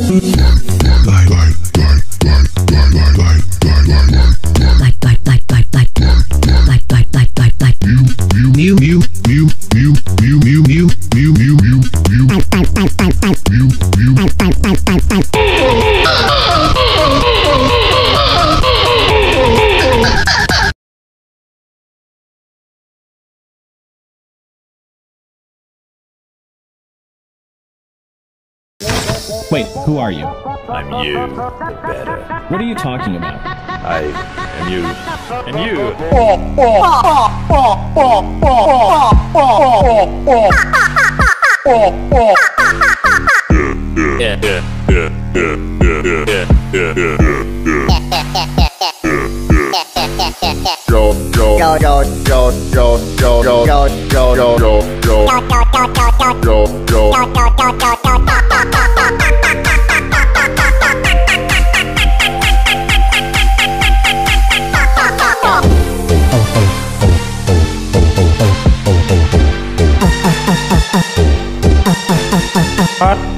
Mm-hmm. Wait, who are you? I'm you, the better. What are you talking about? I am you. And you. Yeah, yeah, yeah, yeah, yeah, yeah, yeah, yeah, yeah.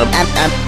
up, up, up.